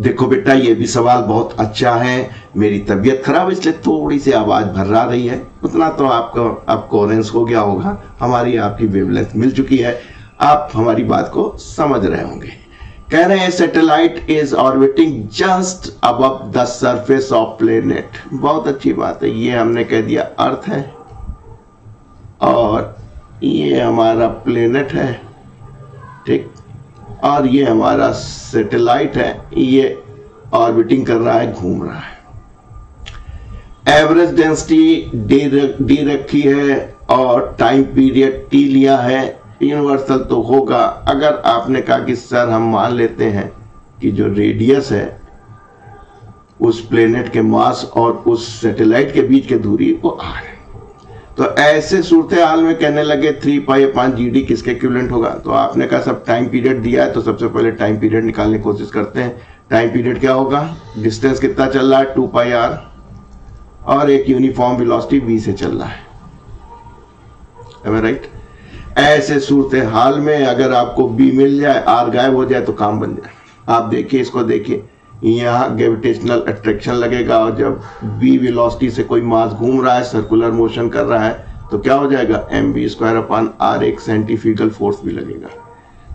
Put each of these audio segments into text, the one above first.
देखो बेटा, ये भी सवाल बहुत अच्छा है, मेरी तबीयत खराब है, इसलिए थोड़ी सी आवाज़ भर्रा रही है। उतना तो आपको अब कोरेंस हो गया होगा, हमारी आपकी वेवलेंथ मिल चुकी है। आप हमारी बात को समझ रहे होंगे। कह रहे हैं satellite is orbiting just above the surface of planet बहुत अच्छी बात है, ये हमने कह दिया अर्थ है। और ये हमारा प्लेनेट है। ठीक? और ये हमारा सैटेलाइट है, ये ऑर्बिटिंग कर रहा है, घूम रहा है। एवरेज डेंसिटी डी रखी है और टाइम पीरियड टी लिया है। यूनिवर्सल तो होगा। अगर आपने कहा कि सर हम मान लेते हैं कि जो रेडियस है, उस प्लेनेट के मास और उस सैटेलाइट के बीच के दूरी वो आर है। तो ऐसे सूरत हाल में कहने लगे थ्री पाई पाँच जी डी किसके इक्विवेलेंट होगा? तो आपने कहा सब टाइम पीरियड दिया है तो सबसे पहले टाइम पीरियड निकालने की कोशिश करते हैं। टाइम पीरियड क्या होगा? डिस्टेंस कितना चल रहा है? टू पाई आर और एक यूनिफॉर्म वेलोसिटी वी से चल रहा है। राइट ऐसे सूरत हाल में अगर आपको बी मिल जाए आर गायब हो जाए तो काम बन जाए। आप देखिए, इसको देखिए। यहाँ ग्रेविटेशनल अट्रैक्शन लगेगा और जब बी वेलोसिटी से कोई मास घूम रहा है सर्कुलर मोशन कर रहा है तो क्या हो जाएगा? M B square upon R एक साइंटिफिकल फोर्स भी लगेगा।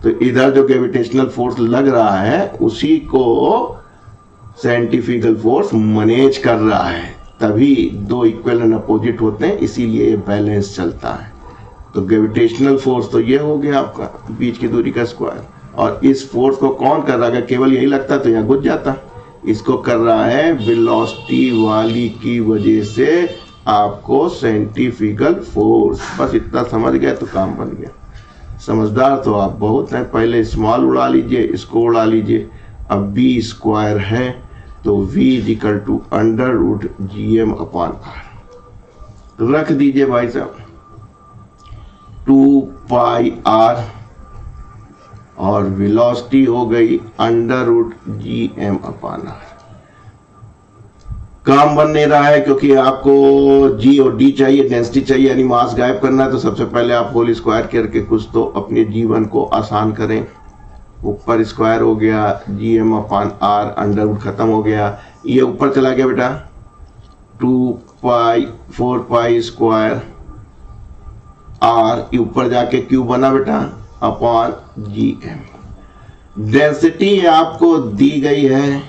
तो इधर जो ग्रेविटेशनल फोर्स लग रहा है, उसी को साइंटिफिकल फोर्स मैनेज कर रहा है। तभी दो इक्वल एंड अपोजिट होते हैं, इसीलिए बैलेंस चलता है। तो ग्रेविटेशनल फोर्स तो ये हो गया आपका, बीच की दूरी का स्क्वायर और इस फोर्स को कौन कर रहा है? केवल यही लगता तो यहाँ घुस जाता। इसको कर रहा है वेलोसिटी वाली की वजह से आपको साइंटिफिकल फोर्स बस इतना समझ गए तो काम बन गया। समझदार तो आप बहुत हैं। पहले स्मॉल उड़ा लीजिए, इसको उड़ा लीजिए। अब बी स्क्वायर है तो v equal to under root g m upon r रख दीजिए भाई साहब। टू पाई आर और वेलोसिटी हो गई under root g m upon r काम बन नहीं रहा है क्योंकि आपको जी और डी चाहिए डेंसिटी चाहिए, यानी मास गायब करना है तो सबसे पहले आप होल स्क्वायर करके कुछ तो अपने जीवन को आसान करें। ऊपर स्क्वायर हो गया g m upon r under खत्म हो गया। ये ऊपर चला गया बेटा। Two pi four pi square r ऊपर जाके क्यू बना बेटा। अपॉन जी एम डेंसिटी आपको दी गई है।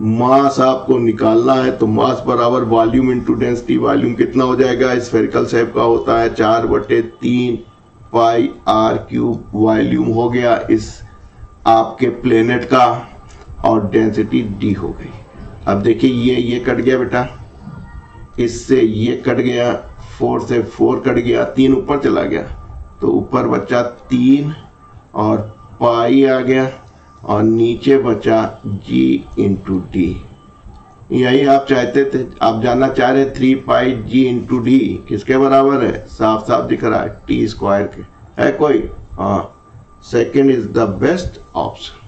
मास आपको निकालना है तो मास बराबर वॉल्यूम इंटू डेंसिटी वॉल्यूम कितना हो जाएगा? स्फेरिकल शेप का होता है चार बटे तीन पाई आर क्यूब वॉल्यूम हो गया इस आपके प्लेनेट का, और डेंसिटी डी हो गई। अब देखिए, ये ये कट गया बेटा। इससे ये कट गया फोर से फोर कट गया, तीन ऊपर चला गया। तो ऊपर बचा तीन और पाई आ गया और नीचे बचा जी इंटू डी यही आप चाहते थे, आप जानना चाह रहे three pi g into d किसके बराबर है? साफ़ साफ़ दिख रहा है टी स्क्वायर के। है कोई? हाँ second is the best option